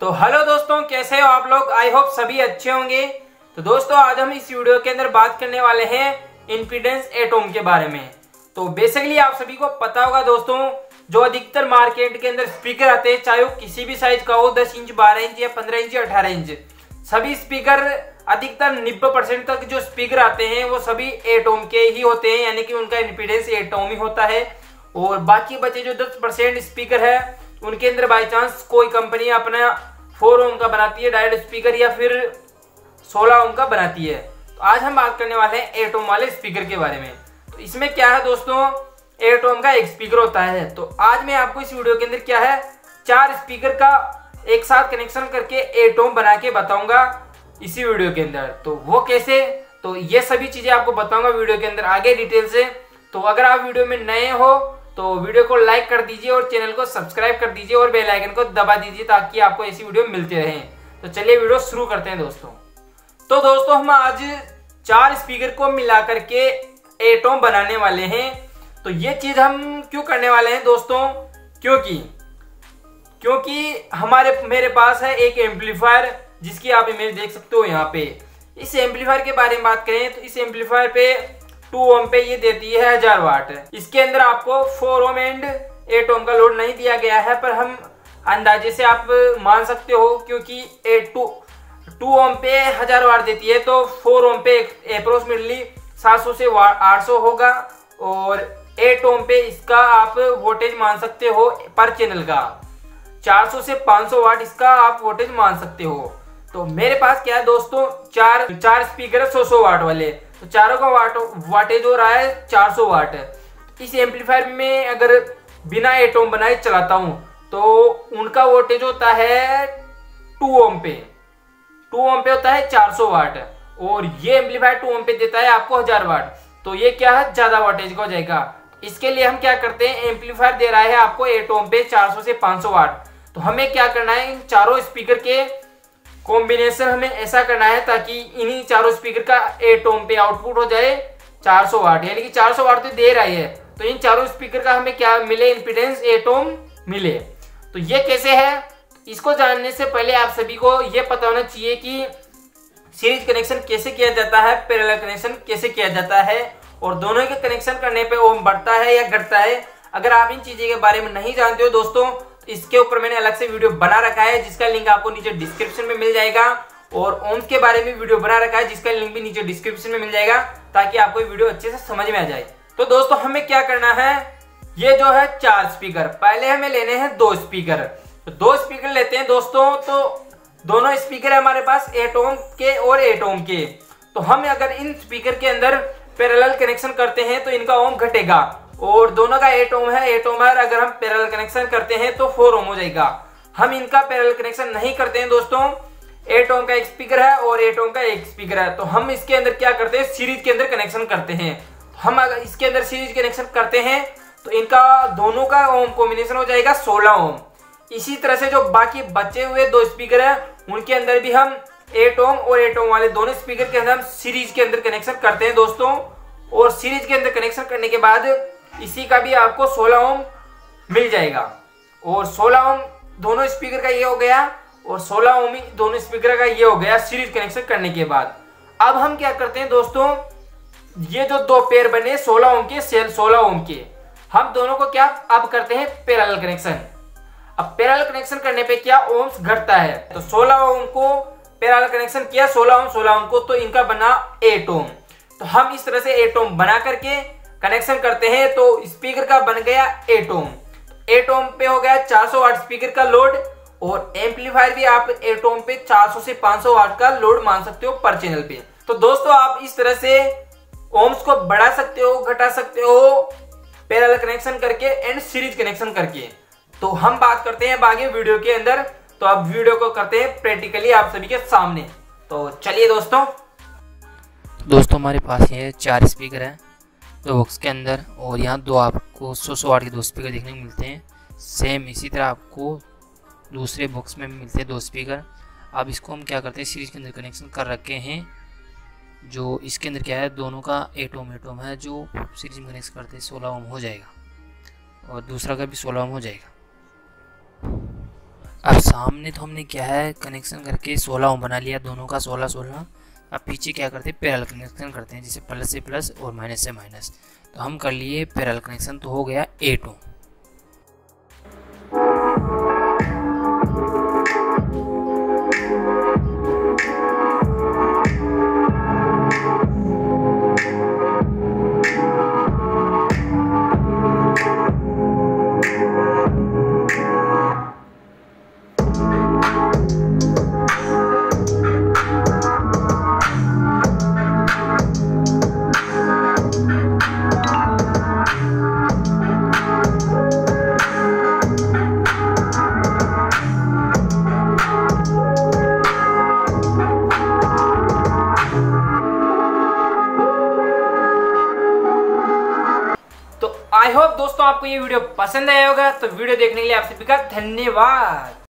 तो हेलो दोस्तों, कैसे हो आप लोग? आई होप सभी अच्छे होंगे। तो दोस्तों, आज हम इस वीडियो के अंदर बात करने वाले हैं इम्पीडेंस एटोम के बारे में। तो बेसिकली आप सभी को पता होगा दोस्तों, जो अधिकतर मार्केट के अंदर स्पीकर आते हैं, चाहे वो किसी भी साइज़ का हो, दस इंच, बारह इंच या पंद्रह इंच या अठारह इंच, सभी स्पीकर अधिकतर नब्बे परसेंट तक जो स्पीकर आते हैं, वो सभी एटोम के ही होते हैं, यानी कि उनका इम्पीडेंस एटोम ही होता है। और बाकी बचे जो दस परसेंट स्पीकर है उनके अंदर बाई चांस कोई कंपनी अपना फोर ओम का बनाती है डायरेक्ट स्पीकर या फिर सोलह ओम का बनाती है। तो आज हम बात करने वाले हैं एटोम वाले स्पीकर के बारे में। तो इसमें क्या है दोस्तों? एटोम का एक स्पीकर होता है। तो आज मैं आपको इस वीडियो के अंदर क्या है? चार स्पीकर का एक साथ कनेक्शन करके एटोम बना के बताऊँगा इसी वीडियो के अंदर। तो वो कैसे? तो ये सभी चीज़ें आपको बताऊँगा वीडियो के अंदर आगे डिटेल से। तो अगर आप वीडियो में नए हो तो वीडियो को लाइक कर दीजिए और चैनल को सब्सक्राइब कर दीजिए और बेल आइकन को दबा दीजिए ताकि आपको ऐसी वीडियो मिलती रहे। तो चलिए वीडियो शुरू करते हैं दोस्तों। तो दोस्तों, हम आज चार स्पीकर को मिला करके एटोम बनाने वाले हैं। तो ये चीज़ हम क्यों करने वाले हैं दोस्तों? क्योंकि क्योंकि हमारे, मेरे पास है एक एम्पलीफायर जिसकी आप इमेज देख सकते हो यहाँ पे। इस एम्पलीफायर के बारे में बात करें तो इस एम्पलीफायर पे टू ओम पे ये देती है हज़ार वाट। इसके अंदर आपको four ohm and eight ohm का लोड नहीं दिया गया है, पर हम अंदाजे से आप मान सकते हो क्योंकि टू टू ओम पे हज़ार वाट देती है तो फोर ओम पे अप्रोक्सीमेटली सात सौ से आठ सौ होगा और एट ओम पे इसका आप वोल्टेज मान सकते हो पर चैनल का। 400 से 500 वाट इसका आप वोल्टेज मान सकते हो। तो मेरे पास क्या है दोस्तों? चार चार स्पीकर है, सौ सौ वाट वाले। तो चारों का वाट, वाटेज हो रहा है 400 वाट इस एम्पलीफायर में अगर बिना एटोम बनाए चलाता हूँ तो उनका वोल्टेज होता है टू ओम पे टू ओम पे होता है 400 वाट और ये एम्पलीफायर टू ओम पे देता है आपको हज़ार वाट। तो ये क्या है? ज़्यादा वाटेज का हो जाएगा। इसके लिए हम क्या करते हैं? एम्पलीफायर दे रहा है आपको एट ओम पे 400 से 500 वाट। तो हमें क्या करना है? इन चारों स्पीकर के कॉम्बिनेशन हमें ऐसा करना है ताकि इन्हीं चारों स्पीकर का एट ओम पे आउटपुट हो जाए। 400 वाट यानी कि 400 वाट तो दे रहा है तो इन चारों स्पीकर का हमें क्या मिले? इम्पिडेंस एट ओम मिले। तो ये कैसे है? इसको जानने से पहले आप सभी को ये पता होना चाहिए कि सीरीज़ कनेक्शन कैसे किया जाता है पैरेलल कनेक्शन कैसे किया जाता है, और दोनों के कनेक्शन करने पे ओम बढ़ता है या घटता है। अगर आप इन चीज़ें के बारे में नहीं जानते हो दोस्तों इसके ऊपर मैंने अलग से वीडियो बना रखा है, जिसका लिंक आपको नीचे डिस्क्रिप्शन में मिल जाएगा। और ओम्स के बारे में वीडियो बना रखा है, जिसका लिंक भी नीचे डिस्क्रिप्शन में मिल जाएगा, ताकि आपको वीडियो अच्छे से समझ में आ जाए। तो दोस्तों, हमें क्या करना है? ये जो है चार स्पीकर पहले हमें लेने हैं दो स्पीकर तो दो स्पीकर लेते हैं दोस्तों तो दोनों स्पीकर है हमारे पास एट ओम के और एट ओम के। तो हम अगर इन स्पीकर के अंदर पैरेलल कनेक्शन करते हैं तो इनका ओम घटेगा। और दोनों का एट ओम है, एट ओम है अगर हम पैरल कनेक्शन करते हैं तो फोर ओम हो जाएगा। हम इनका पैरेलल कनेक्शन नहीं करते हैं दोस्तों। एट ओम का एक स्पीकर है और एट ओम का एक स्पीकर है। तो हम इसके अंदर क्या करते हैं? सीरीज़ के अंदर कनेक्शन करते हैं। हम अगर इसके अंदर सीरीज़ कनेक्शन करते हैं तो इनका दोनों का ओम कॉम्बिनेशन हो जाएगा सोलह ओम। इसी तरह से जो बाकी बचे हुए दो स्पीकर है, उनके अंदर भी हम एट ओम और एट ओम वाले दोनों स्पीकर के अंदर हम सीरीज़ के अंदर कनेक्शन करते हैं दोस्तों। और सीरीज़ के अंदर कनेक्शन करने के बाद इसी का भी आपको 16 ओम मिल जाएगा। और 16 ओम दोनों स्पीकर का ये हो गया, और 16 ओम दोनों स्पीकर का ये हो गया सीरीज़ कनेक्शन करने के बाद। अब हम क्या करते हैं दोस्तों? ये जो दो पेयर बने 16 ओम के सेल 16 ओम के, हम दोनों को क्या अब करते हैं? पैरेलल कनेक्शन अब पैरेलल कनेक्शन करने पे क्या ओम्स घटता है? तो 16 ओम को पैरेलल कनेक्शन किया 16 ओम 16 ओम को तो इनका बना 8 ओम। तो हम इस तरह से 8 ओम बना करके कनेक्शन करते हैं तो स्पीकर का बन गया एट ओम एट ओम पे हो गया 400 वाट स्पीकर का लोड, और एम्पलीफायर भी आप एट ओम पे 400 से 500 वाट का लोड मान सकते हो पर चैनल पे। तो दोस्तों, आप इस तरह से ओम्स को बढ़ा सकते हो, घटा सकते हो, पैरेलल कनेक्शन करके एंड सीरीज़ कनेक्शन करके। तो हम बात करते हैं आगे वीडियो के अंदर। तो अब वीडियो को करते हैं प्रैक्टिकली आप सभी के सामने। तो चलिए दोस्तों। दोस्तों, हमारे पास ये चार स्पीकर हैं। बॉक्स के अंदर और यहाँ दो आपको सौ सौ वाट के दो स्पीकर देखने को मिलते हैं। सेम इसी तरह आपको दूसरे बॉक्स में मिलते हैं दो स्पीकर अब इसको हम क्या करते हैं? सीरीज़ के अंदर कनेक्शन कर रखे हैं। जो इसके अंदर क्या है? दोनों का एटोम एटोम है। जो सीरीज़ में कनेक्ट करते हैं, सोलह ओम हो जाएगा। और दूसरा का भी सोलह ओम हो जाएगा। अब सामने तो हमने क्या है? कनेक्शन करके सोलह ओम बना लिया। दोनों का सोलह सोलह। अब पीछे क्या करते हैं? पैरल कनेक्शन करते हैं, जैसे प्लस से प्लस और माइनस से माइनस तो हम कर लिए पैरल कनेक्शन तो हो गया ए ओम आई होप दोस्तों आपको ये वीडियो पसंद आया होगा तो वीडियो देखने के लिए आप सभी का धन्यवाद।